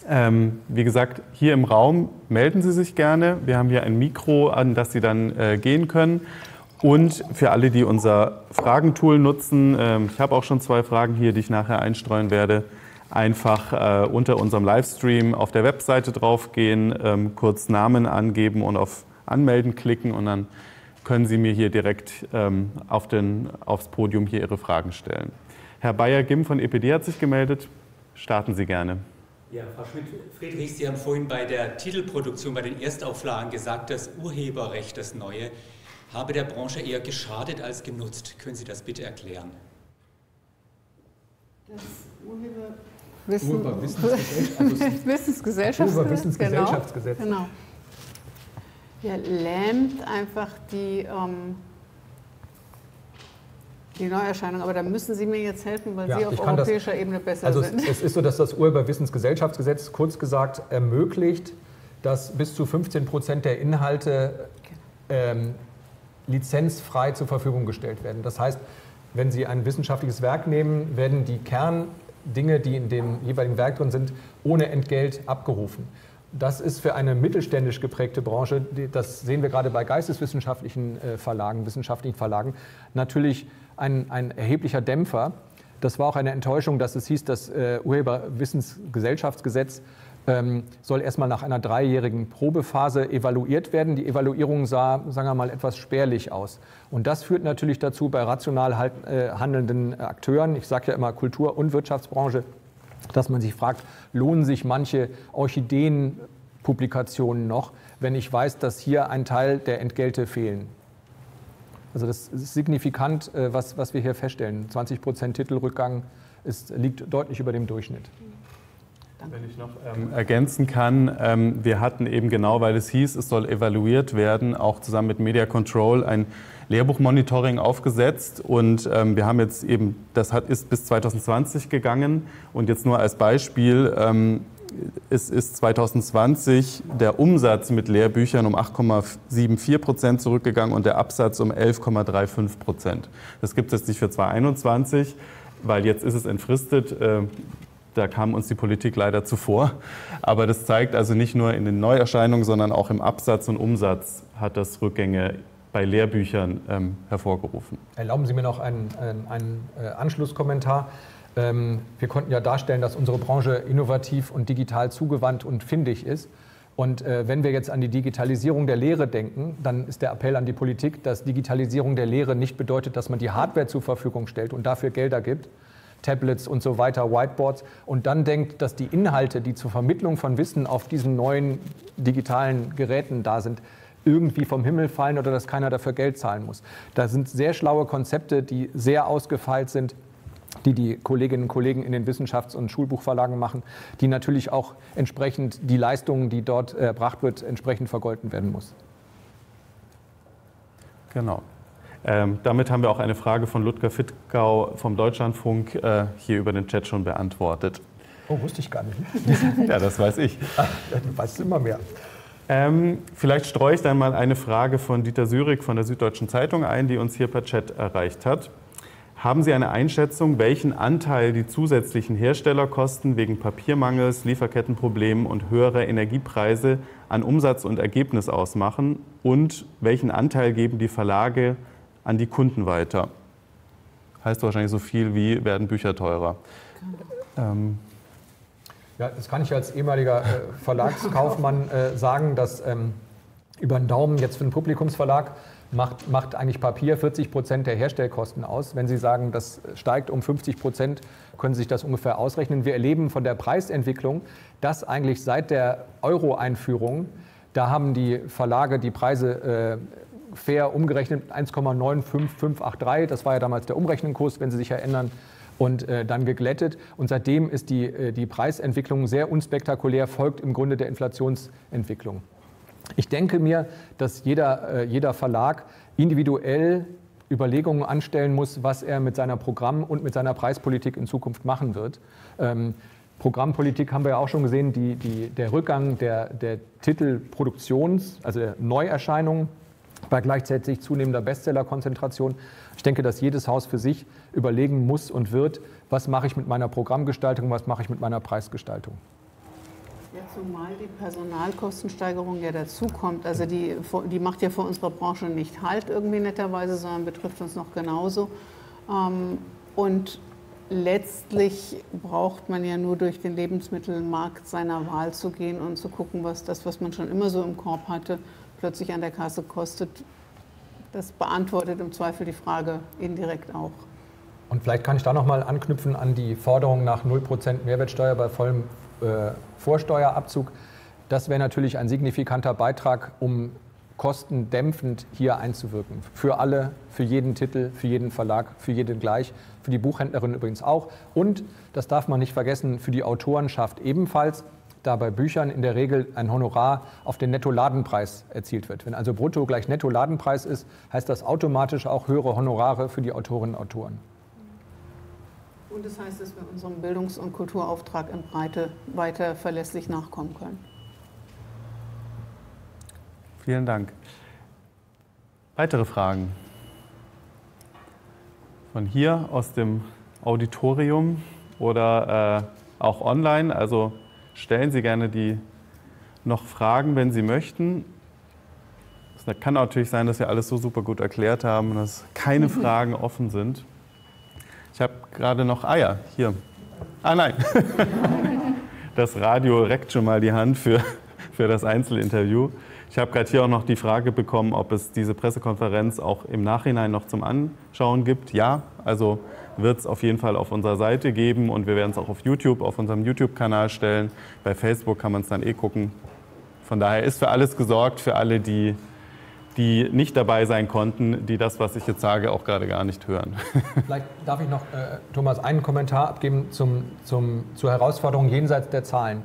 Ähm, wie gesagt, hier im Raum melden Sie sich gerne. Wir haben hier ein Mikro, an das Sie dann äh, gehen können. Und für alle, die unser Fragentool nutzen, ähm, ich habe auch schon zwei Fragen hier, die ich nachher einstreuen werde, einfach äh, unter unserem Livestream auf der Webseite draufgehen, ähm, kurz Namen angeben und auf Anmelden klicken und dann können Sie mir hier direkt ähm, auf den, aufs Podium hier Ihre Fragen stellen. Herr Bayer-Gim von EPD hat sich gemeldet. Starten Sie gerne. Ja, Frau Schmidt-Friedrich, Sie haben vorhin bei der Titelproduktion, bei den Erstauflagen gesagt, das Urheberrecht, das Neue, habe der Branche eher geschadet als genutzt. Können Sie das bitte erklären? Das Urheberwissen, Urheberwissensgesellschaftsgesetz. *laughs* Urheberwissensgesellschaftsgesetz. Genau. genau ja, lähmt einfach die, ähm, die Neuerscheinung. Aber da müssen Sie mir jetzt helfen, weil ja, Sie auf europäischer das, Ebene besser also sind. Es ist so, dass das Urheberwissensgesellschaftsgesetz kurz gesagt ermöglicht, dass bis zu 15 Prozent der Inhalte ähm, lizenzfrei zur Verfügung gestellt werden. Das heißt, wenn Sie ein wissenschaftliches Werk nehmen, werden die Kerndinge, die in dem jeweiligen Werk drin sind, ohne Entgelt abgerufen. Das ist für eine mittelständisch geprägte Branche, das sehen wir gerade bei geisteswissenschaftlichen äh, Verlagen, wissenschaftlichen Verlagen, natürlich ein, ein erheblicher Dämpfer. Das war auch eine Enttäuschung, dass es hieß, das äh, Urheberwissensgesellschaftsgesetz soll erstmal nach einer dreijährigen Probephase evaluiert werden. Die Evaluierung sah, sagen wir mal, etwas spärlich aus. Und das führt natürlich dazu, bei rational halt, äh, handelnden Akteuren, ich sage ja immer Kultur- und Wirtschaftsbranche, dass man sich fragt, lohnen sich manche Orchideenpublikationen noch, wenn ich weiß, dass hier ein Teil der Entgelte fehlen. Also das ist signifikant, äh, was, was wir hier feststellen. 20 Prozent Titelrückgang ist, liegt deutlich über dem Durchschnitt. Danke. Wenn ich noch ähm, ergänzen kann, ähm, wir hatten eben genau, weil es hieß, es soll evaluiert werden, auch zusammen mit Media Control ein Lehrbuchmonitoring aufgesetzt und ähm, wir haben jetzt eben, das hat, ist bis 2020 gegangen und jetzt nur als Beispiel, ähm, es ist 2020 der Umsatz mit Lehrbüchern um 8,74 Prozent zurückgegangen und der Absatz um 11,35 Prozent. Das gibt es jetzt nicht für 2021, weil jetzt ist es entfristet. Da kam uns die Politik leider zuvor. Aber das zeigt also nicht nur in den Neuerscheinungen, sondern auch im Absatz und Umsatz hat das Rückgänge bei Lehrbüchern ähm, hervorgerufen. Erlauben Sie mir noch einen, einen, einen äh, Anschlusskommentar. Ähm, wir konnten ja darstellen, dass unsere Branche innovativ und digital zugewandt und findig ist. Und äh, wenn wir jetzt an die Digitalisierung der Lehre denken, dann ist der Appell an die Politik, dass Digitalisierung der Lehre nicht bedeutet, dass man die Hardware zur Verfügung stellt und dafür Gelder gibt, Tablets und so weiter, Whiteboards, und dann denkt, dass die Inhalte, die zur Vermittlung von Wissen auf diesen neuen digitalen Geräten da sind, irgendwie vom Himmel fallen oder dass keiner dafür Geld zahlen muss. Da sind sehr schlaue Konzepte, die sehr ausgefeilt sind, die die Kolleginnen und Kollegen in den Wissenschafts- und Schulbuchverlagen machen, die natürlich auch entsprechend die Leistungen, die dort erbracht wird, entsprechend vergolten werden muss. Genau. Ähm, damit haben wir auch eine Frage von Ludger Fittgau vom Deutschlandfunk äh, hier über den Chat schon beantwortet. Oh, wusste ich gar nicht. *laughs* ja, das weiß ich. Ach, du weißt immer mehr. Ähm, vielleicht streue ich dann mal eine Frage von Dieter Syrik von der Süddeutschen Zeitung ein, die uns hier per Chat erreicht hat. Haben Sie eine Einschätzung, welchen Anteil die zusätzlichen Herstellerkosten wegen Papiermangels, Lieferkettenproblemen und höherer Energiepreise an Umsatz und Ergebnis ausmachen? Und welchen Anteil geben die Verlage an die Kunden weiter? Heißt wahrscheinlich so viel wie werden Bücher teurer. Ähm, ja, das kann ich als ehemaliger äh, Verlagskaufmann äh, sagen, dass ähm, über den Daumen jetzt für einen Publikumsverlag macht, macht eigentlich Papier 40 Prozent der Herstellkosten aus. Wenn Sie sagen, das steigt um 50 Prozent, können Sie sich das ungefähr ausrechnen. Wir erleben von der Preisentwicklung, dass eigentlich seit der Euro-Einführung, da haben die Verlage die Preise äh, fair umgerechnet 1,95583. Das war ja damals der Umrechnungskurs, wenn Sie sich erinnern und äh, dann geglättet. Und seitdem ist die, äh, die Preisentwicklung sehr unspektakulär, folgt im Grunde der Inflationsentwicklung. Ich denke mir, dass jeder, äh, jeder Verlag individuell Überlegungen anstellen muss, was er mit seiner Programm- und mit seiner Preispolitik in Zukunft machen wird. Ähm, Programmpolitik haben wir ja auch schon gesehen, die, die, der Rückgang der, der Titelproduktions-, also der Neuerscheinungen bei gleichzeitig zunehmender Bestsellerkonzentration. Ich denke, dass jedes Haus für sich überlegen muss und wird, was mache ich mit meiner Programmgestaltung, was mache ich mit meiner Preisgestaltung. Ja, zumal die Personalkostensteigerung ja dazukommt. Also die, die macht ja für unsere Branche nicht Halt irgendwie netterweise, sondern betrifft uns noch genauso. Ähm, und letztlich braucht man ja nur durch den Lebensmittelmarkt seiner Wahl zu gehen und zu gucken, was das, was man schon immer so im Korb hatte, plötzlich an der Kasse kostet, das beantwortet im Zweifel die Frage indirekt auch. Und vielleicht kann ich da nochmal anknüpfen an die Forderung nach 0% Mehrwertsteuer bei vollem äh, Vorsteuerabzug. Das wäre natürlich ein signifikanter Beitrag, um kostendämpfend hier einzuwirken. Für alle, für jeden Titel, für jeden Verlag, für jeden gleich, für die Buchhändlerin übrigens auch. Und, das darf man nicht vergessen, für die Autorenschaft ebenfalls da bei Büchern in der Regel ein Honorar auf den Netto-Ladenpreis erzielt wird. Wenn also Brutto gleich Netto-Ladenpreis ist, heißt das automatisch auch höhere Honorare für die Autorinnen und Autoren. Und das heißt, dass wir unserem Bildungs- und Kulturauftrag in Breite weiter verlässlich nachkommen können. Vielen Dank. Weitere Fragen? Von hier aus dem Auditorium oder äh, auch online. Also stellen Sie gerne die noch Fragen, wenn Sie möchten. Es kann natürlich sein, dass wir alles so super gut erklärt haben, dass keine *laughs* Fragen offen sind. Ich habe gerade noch Eier ah hier. Ah nein, *laughs* das Radio reckt schon mal die Hand für, für das Einzelinterview. Ich habe gerade hier auch noch die Frage bekommen, ob es diese Pressekonferenz auch im Nachhinein noch zum Anschauen gibt. Ja, also wird es auf jeden Fall auf unserer Seite geben und wir werden es auch auf YouTube, auf unserem YouTube-Kanal stellen. Bei Facebook kann man es dann eh gucken. Von daher ist für alles gesorgt, für alle, die die nicht dabei sein konnten, die das, was ich jetzt sage, auch gerade gar nicht hören. *laughs* Vielleicht darf ich noch, äh, Thomas, einen Kommentar abgeben zum, zum, zur Herausforderung jenseits der Zahlen.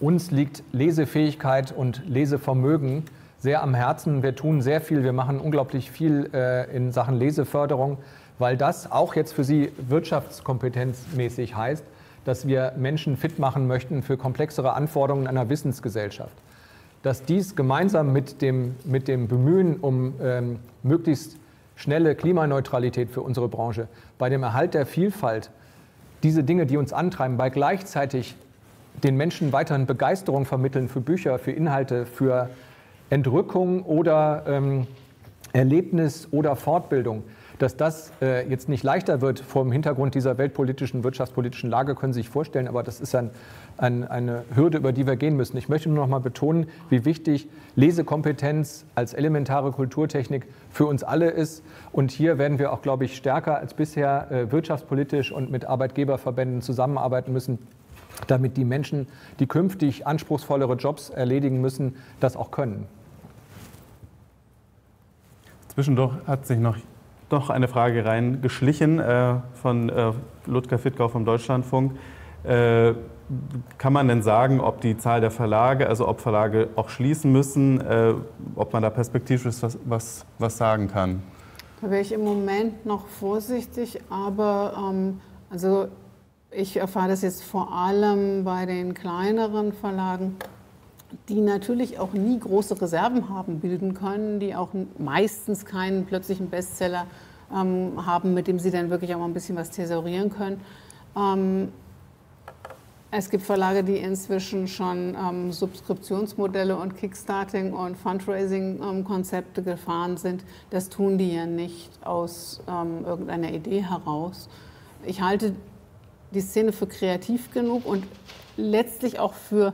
Uns liegt Lesefähigkeit und Lesevermögen sehr am Herzen. Wir tun sehr viel, wir machen unglaublich viel äh, in Sachen Leseförderung, weil das auch jetzt für Sie wirtschaftskompetenzmäßig heißt, dass wir Menschen fit machen möchten für komplexere Anforderungen einer Wissensgesellschaft. Dass dies gemeinsam mit dem, mit dem Bemühen um ähm, möglichst schnelle Klimaneutralität für unsere Branche, bei dem Erhalt der Vielfalt, diese Dinge, die uns antreiben, bei gleichzeitig den Menschen weiterhin Begeisterung vermitteln für Bücher, für Inhalte, für Entrückung oder ähm, Erlebnis oder Fortbildung, dass das äh, jetzt nicht leichter wird vor dem Hintergrund dieser weltpolitischen, wirtschaftspolitischen Lage, können Sie sich vorstellen, aber das ist ein ein, eine Hürde, über die wir gehen müssen. Ich möchte nur noch mal betonen, wie wichtig Lesekompetenz als elementare Kulturtechnik für uns alle ist. Und hier werden wir auch, glaube ich, stärker als bisher äh, wirtschaftspolitisch und mit Arbeitgeberverbänden zusammenarbeiten müssen, damit die Menschen, die künftig anspruchsvollere Jobs erledigen müssen, das auch können. Zwischendurch hat sich noch, noch eine Frage reingeschlichen äh, von äh, Ludger Fittgau vom Deutschlandfunk. Äh, kann man denn sagen, ob die Zahl der Verlage, also ob Verlage auch schließen müssen, äh, ob man da perspektivisch was, was, was sagen kann? Da wäre ich im Moment noch vorsichtig, aber ähm, also ich erfahre das jetzt vor allem bei den kleineren Verlagen, die natürlich auch nie große Reserven haben bilden können, die auch meistens keinen plötzlichen Bestseller ähm, haben, mit dem sie dann wirklich auch mal ein bisschen was thesaurieren können. Ähm, es gibt Verlage, die inzwischen schon ähm, Subskriptionsmodelle und Kickstarting und Fundraising-Konzepte gefahren sind. Das tun die ja nicht aus ähm, irgendeiner Idee heraus. Ich halte die Szene für kreativ genug und letztlich auch für,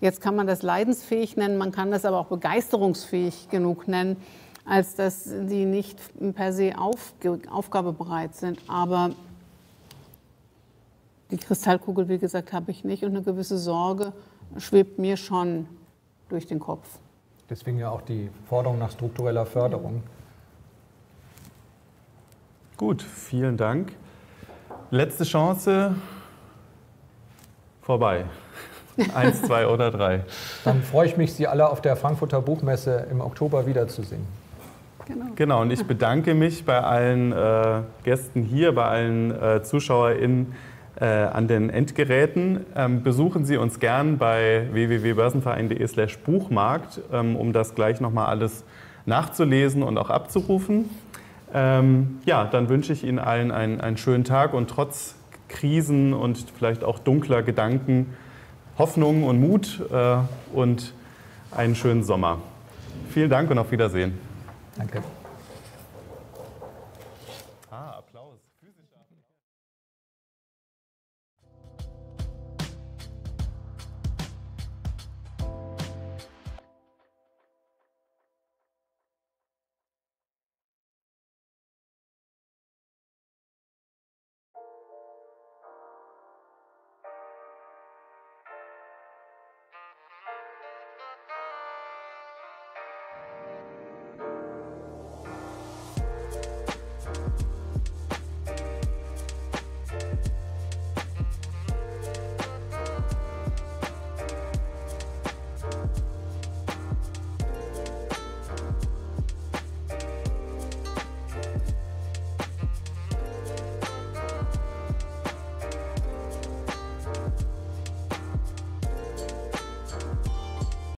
jetzt kann man das leidensfähig nennen, man kann das aber auch begeisterungsfähig genug nennen, als dass die nicht per se auf, aufgabebereit sind. Aber die Kristallkugel, wie gesagt, habe ich nicht und eine gewisse Sorge schwebt mir schon durch den Kopf. Deswegen ja auch die Forderung nach struktureller Förderung. Gut, vielen Dank. Letzte Chance. Vorbei. Eins, zwei oder drei. Dann freue ich mich, Sie alle auf der Frankfurter Buchmesse im Oktober wiederzusehen. Genau. genau, und ich bedanke mich bei allen äh, Gästen hier, bei allen äh, ZuschauerInnen äh, an den Endgeräten. Ähm, besuchen Sie uns gern bei www.börsenverein.de Buchmarkt, ähm, um das gleich nochmal alles nachzulesen und auch abzurufen. Ähm, ja, dann wünsche ich Ihnen allen einen, einen schönen Tag und trotz Krisen und vielleicht auch dunkler Gedanken Hoffnung und Mut äh, und einen schönen Sommer. Vielen Dank und auf Wiedersehen. Danke.